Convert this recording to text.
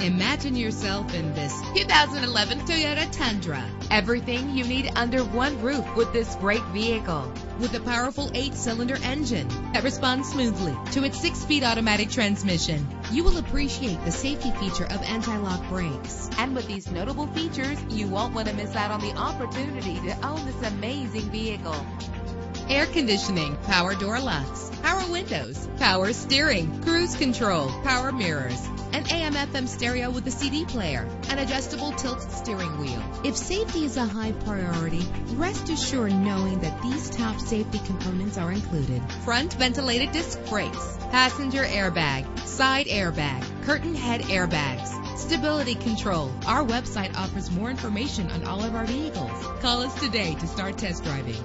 Imagine yourself in this 2011 Toyota Tundra. Everything you need under one roof with this great vehicle. With a powerful eight-cylinder engine that responds smoothly to its six-speed automatic transmission, you will appreciate the safety feature of anti-lock brakes. And with these notable features, you won't want to miss out on the opportunity to own this amazing vehicle air conditioning, power door locks, power windows, power steering, cruise control, power mirrors, an AM FM stereo with a CD player, an adjustable tilt steering wheel. If safety is a high priority, rest assured knowing that these top safety components are included. Front ventilated disc brakes, passenger airbag, side airbag, curtain head airbags, stability control. Our website offers more information on all of our vehicles. Call us today to start test driving.